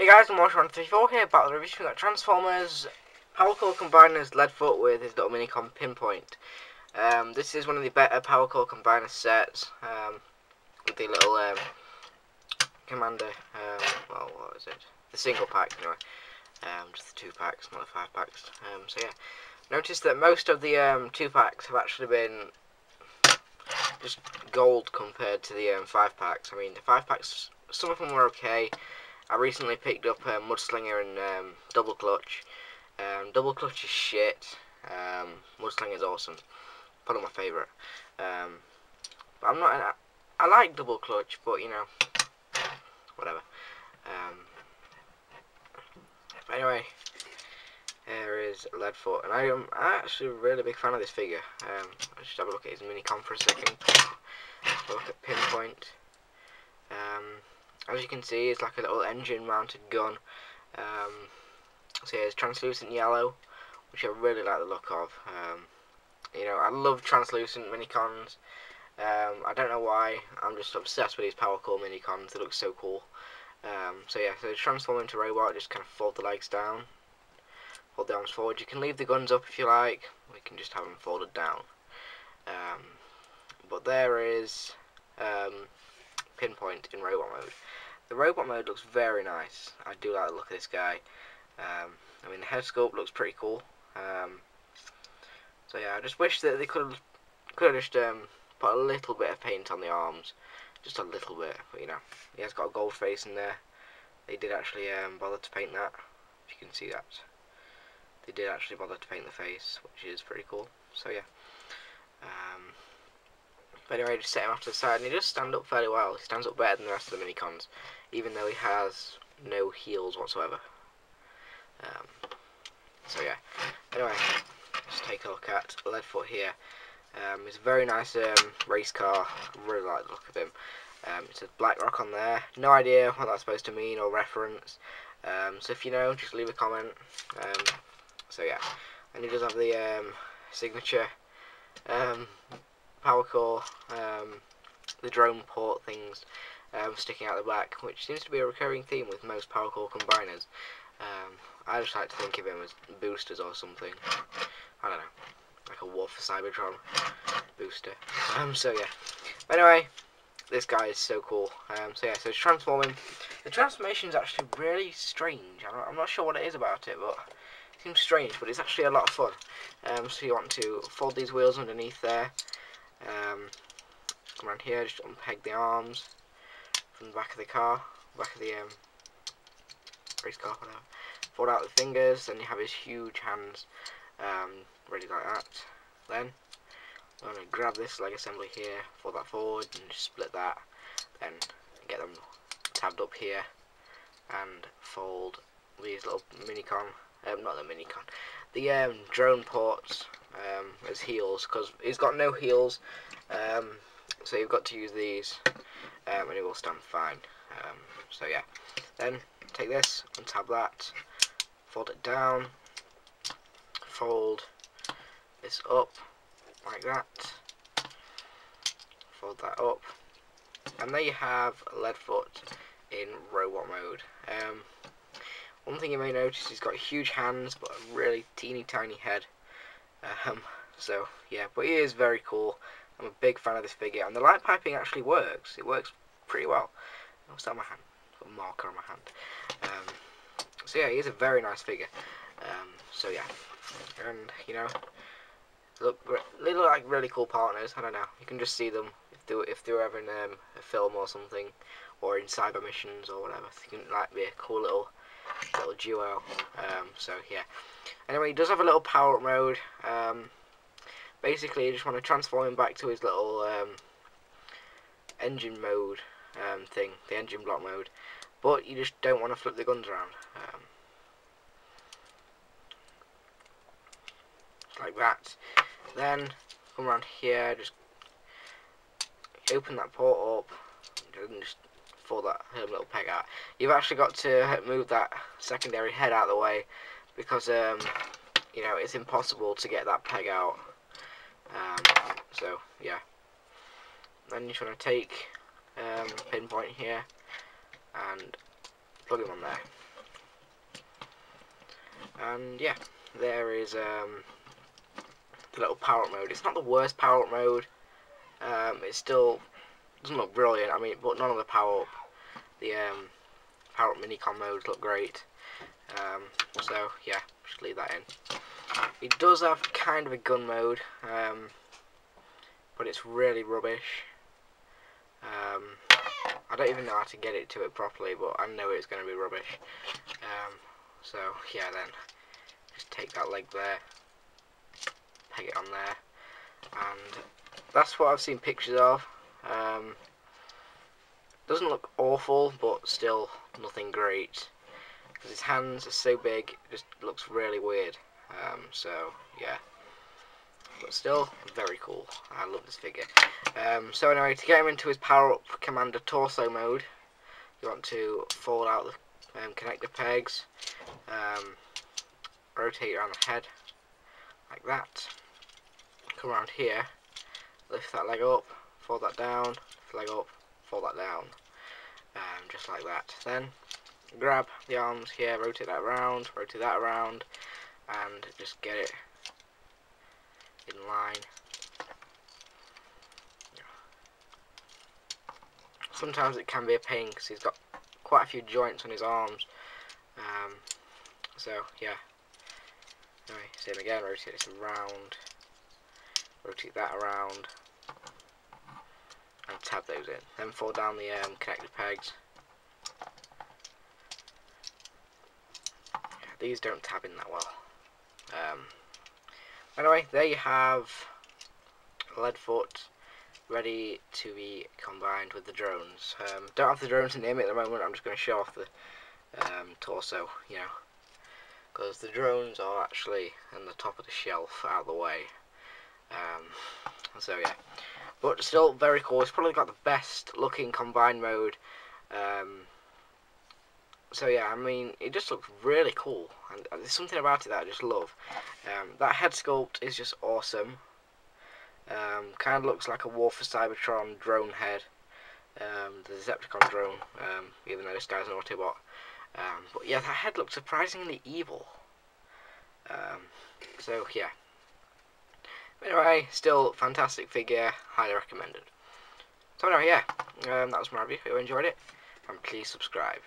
Hey guys, I'm Watch134 here, back with a review of Transformers Power Core Combiners Leadfoot with his little Minicon Pinpoint. Um, this is one of the better Power Core Combiner sets, um, with the little um, Commander, um, well, what is it? The single pack, anyway. Um, just the two packs, not the five packs. Um, so yeah, notice that most of the two packs have actually been just gold compared to the five packs. I mean, the five packs, some of them were okay. I recently picked up uh, Mudslinger and um, Double Clutch. Um, Double Clutch is shit. Um, Mudslinger is awesome. Probably my favourite. Um, but I'm not. I, I like Double Clutch, but you know, whatever. Um, anyway, there is Leadfoot, and I am actually a really big fan of this figure. Um, let's just have a look at his minicon for a second. Look at Pinpoint. As you can see, it's like a little engine-mounted gun. Um, so yeah, it's translucent yellow, which I really like the look of. Um, you know, I love translucent minicons. Um, I don't know why. I'm just obsessed with these power core minicons. They look so cool. Um, so yeah, so transform into robot. Just kind of fold the legs down, fold the arms forward. You can leave the guns up if you like. We can just have them folded down. Um, but there is um, pinpoint in robot mode. The robot mode looks very nice. I do like the look of this guy. Um, I mean, the head sculpt looks pretty cool. Um, so yeah, I just wish that they could have could have just um, put a little bit of paint on the arms, just a little bit. But you know, he has got a gold face in there. They did actually um, bother to paint that. If you can see that, they did actually bother to paint the face, which is pretty cool. So yeah. Um, anyway, just set him off to the side, and he does stand up fairly well. He stands up better than the rest of the minicons, even though he has no heels whatsoever. Um, so yeah. Anyway, let's take a look at Leadfoot here. Um, it's a very nice um, race car. I really like the look of him. Um, it says Black Rock on there. No idea what that's supposed to mean or reference. Um, so if you know, just leave a comment. Um, so yeah, and he does have the um, signature power core, um, the drone port things um, sticking out the back, which seems to be a recurring theme with most power core combiners. Um, I just like to think of him as boosters or something. I don't know, like a for Cybertron booster. Um, so yeah. Anyway, this guy is so cool. Um, so yeah, so it's transforming. The transformation is actually really strange. I'm not sure what it is about it, but it seems strange, but it's actually a lot of fun. Um, so you want to fold these wheels underneath there. Um, come around here, just unpeg the arms from the back of the car, back of the um, race car, whatever. Fold out the fingers, then you have his huge hands um, ready like that. Then I'm going to grab this leg assembly here, fold that forward, and split that. Then get them tabbed up here, and fold these little minicon, um, not the minicon, the um, drone ports um, as heels because he's got no heels um, so you've got to use these um, and it will stand fine. Um, so yeah. Then take this untab that fold it down fold this up like that fold that up and there you have Leadfoot in robot mode. Um, one thing you may notice, he's got huge hands, but a really teeny tiny head. Um, so, yeah, but he is very cool. I'm a big fan of this figure, and the light piping actually works. It works pretty well. What's that on my hand? Got a marker on my hand. Um, so yeah, he is a very nice figure. Um, so yeah, and you know, look, they look like really cool partners. I don't know. You can just see them if they were, if they were ever in um, a film or something, or in cyber missions or whatever. They can like be a cool little little duo. Um, so yeah. Anyway, he does have a little power up mode. Um, basically, you just want to transform him back to his little um, engine mode um, thing, the engine block mode. But you just don't want to flip the guns around. Um, like that. Then come around here, just open that port up, and just for that little peg out. You've actually got to move that secondary head out of the way because um, you know it's impossible to get that peg out. Um, so yeah. Then you're going to take um, pinpoint here and plug him on there. And yeah, there is um, the little power up mode. It's not the worst power up mode. Um, it still doesn't look brilliant. I mean, but none of the power up, the um, power up minicon modes look great. Um, so yeah, just leave that in. It does have kind of a gun mode, um, but it's really rubbish. Um, I don't even know how to get it to it properly, but I know it's going to be rubbish. Um, so yeah, then just take that leg there, peg it on there, and that's what I've seen pictures of. Doesn't look awful, but still nothing great. Because his hands are so big, it just looks really weird. Um, so, yeah. But still, very cool. I love this figure. Um, so anyway, to get him into his power-up Commander Torso mode, you want to fold out the um, connector pegs, um, rotate around the head, like that. Come around here, lift that leg up, fold that down, leg up, fold that down. Um, just like that. Then grab the arms here, rotate that around, rotate that around, and just get it in line. Sometimes it can be a pain because he's got quite a few joints on his arms. Um, so yeah. Anyway, same again, rotate this around, rotate that around, and tab those in. Then fold down the um, connector pegs. These don't tab in that well. Um, anyway, there you have Leadfoot ready to be combined with the drones. Um, don't have the drones in the image at the moment, I'm just going to show off the um, torso, you know, because the drones are actually in the top of the shelf out of the way. Um, so yeah, but still very cool. It's probably got the best looking combined mode. Um, so yeah, I mean, it just looks really cool, and there's something about it that I just love. Um, that head sculpt is just awesome. Um, kind of looks like a War for Cybertron drone head, um, the Decepticon drone, um, even though this guy's an Autobot. Um, but yeah, that head looks surprisingly evil. Um, so yeah. Anyway, still fantastic figure, highly recommended. So anyway, yeah, um, that was my review. If you enjoyed it, and please subscribe.